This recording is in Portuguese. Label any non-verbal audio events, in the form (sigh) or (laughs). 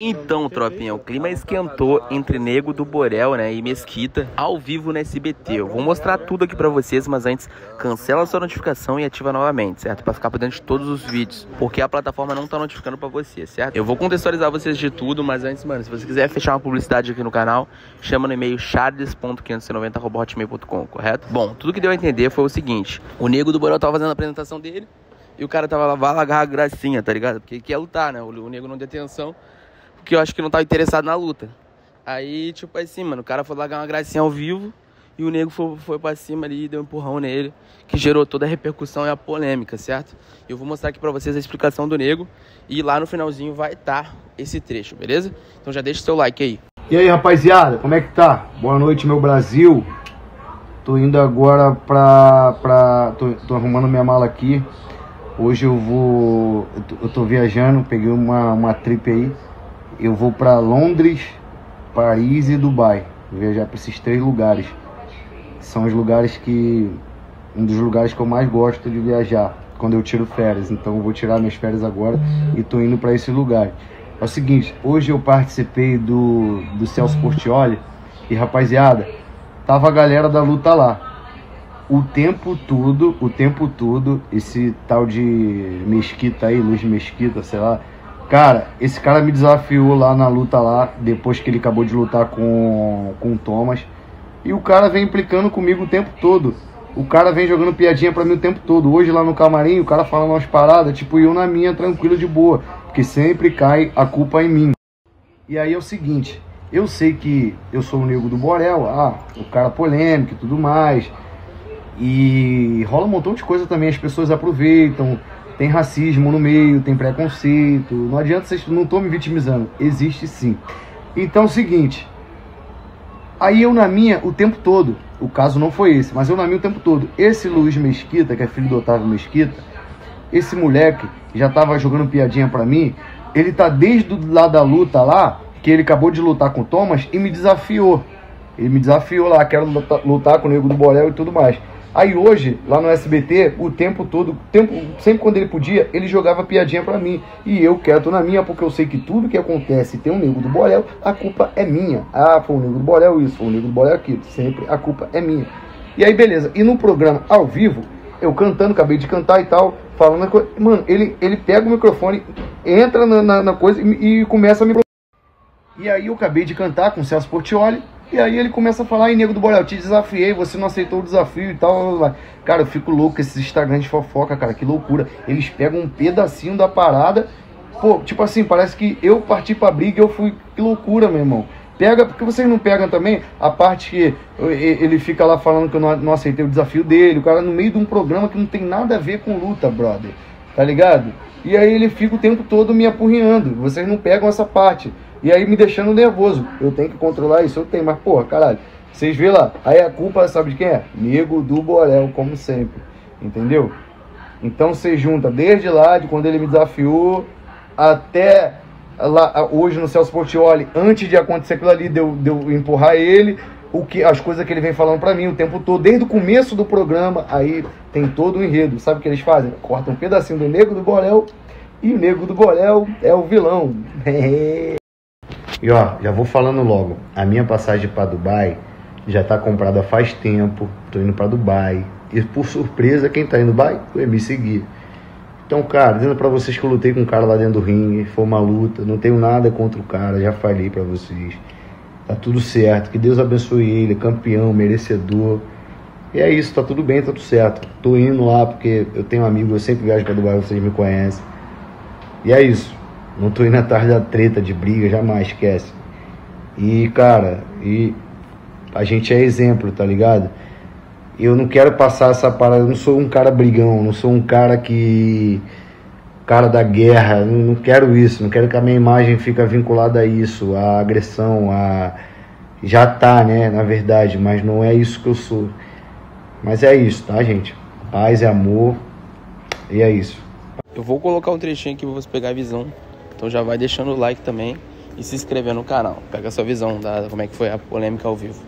Então, tropinha, o clima esquentou entre Nego do Borel, né, e Mesquita, ao vivo no SBT. Eu vou mostrar tudo aqui pra vocês, mas antes, cancela sua notificação e ativa novamente, certo? Pra ficar por dentro de todos os vídeos, porque a plataforma não tá notificando pra você, certo? Eu vou contextualizar vocês de tudo, mas antes, mano, se você quiser fechar uma publicidade aqui no canal, chama no e-mail charles.590.hotmail.com, correto? Bom, tudo que deu a entender foi o seguinte, o Nego do Borel tava fazendo a apresentação dele, e o cara tava lá, vai largar a gracinha, tá ligado? Porque quer lutar, né? O, o Nego não detenção porque eu acho que não tava interessado na luta. Aí, tipo assim, mano, o cara foi largar uma gracinha ao vivo e o nego foi, foi pra cima ali e deu um empurrão nele, que gerou toda a repercussão e a polêmica, certo? Eu vou mostrar aqui pra vocês a explicação do nego e lá no finalzinho vai estar tá esse trecho, beleza? Então já deixa o seu like aí. E aí, rapaziada, como é que tá? Boa noite, meu Brasil. Tô indo agora pra. pra tô, tô arrumando minha mala aqui. Hoje eu vou. Eu tô, eu tô viajando, peguei uma, uma trip aí eu vou para Londres, Paris e Dubai. Viajar para esses três lugares. São os lugares que um dos lugares que eu mais gosto de viajar quando eu tiro férias. Então eu vou tirar minhas férias agora e tô indo para esse lugar. É o seguinte, hoje eu participei do do Celso Portioli e rapaziada, tava a galera da luta lá. O tempo todo, o tempo todo, esse tal de Mesquita aí, Luiz Mesquita, sei lá, Cara, esse cara me desafiou lá na luta lá, depois que ele acabou de lutar com, com o Thomas. E o cara vem implicando comigo o tempo todo. O cara vem jogando piadinha pra mim o tempo todo. Hoje lá no camarim, o cara falando umas paradas, tipo, eu na minha, tranquilo de boa. Porque sempre cai a culpa em mim. E aí é o seguinte, eu sei que eu sou o nego do Borel, ah, o cara polêmico e tudo mais. E rola um montão de coisa também, as pessoas aproveitam tem racismo no meio, tem preconceito. Não adianta vocês. Não estou me vitimizando. Existe sim. Então é o seguinte. Aí eu na minha o tempo todo. O caso não foi esse, mas eu na minha o tempo todo. Esse Luiz Mesquita, que é filho do Otávio Mesquita, esse moleque já tava jogando piadinha para mim. Ele tá desde o lado da luta lá, que ele acabou de lutar com o Thomas e me desafiou. Ele me desafiou lá, quero lutar com o Nego do Borel e tudo mais. Aí hoje, lá no SBT, o tempo todo, tempo, sempre quando ele podia, ele jogava piadinha pra mim. E eu quieto na minha, porque eu sei que tudo que acontece tem um nego do Borel, a culpa é minha. Ah, foi o nego do Borel isso, foi o nego do Borel aquilo. Sempre a culpa é minha. E aí, beleza. E no programa ao vivo, eu cantando, acabei de cantar e tal, falando. Mano, ele, ele pega o microfone, entra na, na, na coisa e, e começa a me. E aí eu acabei de cantar com o Celso Portioli. E aí ele começa a falar, e nego do Borel, te desafiei, você não aceitou o desafio e tal. Cara, eu fico louco esses Instagrams de fofoca, cara, que loucura. Eles pegam um pedacinho da parada, pô, tipo assim, parece que eu parti pra briga eu fui. Que loucura, meu irmão. Pega, porque vocês não pegam também a parte que ele fica lá falando que eu não aceitei o desafio dele, o cara no meio de um programa que não tem nada a ver com luta, brother. Tá ligado? E aí ele fica o tempo todo me apurriando. Vocês não pegam essa parte. E aí me deixando nervoso. Eu tenho que controlar isso, eu tenho, mas porra, caralho. Vocês vê lá, aí a culpa sabe de quem é? Nego do Borel, como sempre. Entendeu? Então você junta desde lá, de quando ele me desafiou, até lá, hoje no Celso Portioli, antes de acontecer aquilo ali, deu de, de eu empurrar ele, o que, as coisas que ele vem falando para mim o tempo todo, desde o começo do programa, aí tem todo o enredo. Sabe o que eles fazem? Cortam um pedacinho do Nego do Borel e o Nego do Borel é o vilão. (laughs) E ó, já vou falando logo. A minha passagem para Dubai já tá comprada faz tempo. Tô indo para Dubai. E por surpresa, quem tá indo Dubai? O MC Gui. Então, cara, dizendo para vocês que eu lutei com um cara lá dentro do ringue, foi uma luta, não tenho nada contra o cara, já falei para vocês. Tá tudo certo, que Deus abençoe ele, campeão, merecedor. E é isso, tá tudo bem, tá tudo certo. Tô indo lá porque eu tenho um amigo, eu sempre viajo para Dubai, vocês me conhecem. E é isso. Não tô indo atrás da treta, de briga, jamais, esquece. E, cara, e a gente é exemplo, tá ligado? Eu não quero passar essa parada, eu não sou um cara brigão, não sou um cara que. Cara da guerra, não, não quero isso, não quero que a minha imagem fique vinculada a isso, a agressão, a. Já tá, né, na verdade, mas não é isso que eu sou. Mas é isso, tá, gente? Paz e amor, e é isso. Eu vou colocar um trechinho aqui pra você pegar a visão então já vai deixando o like também e se inscrever no canal. Pega a sua visão da como é que foi a polêmica ao vivo.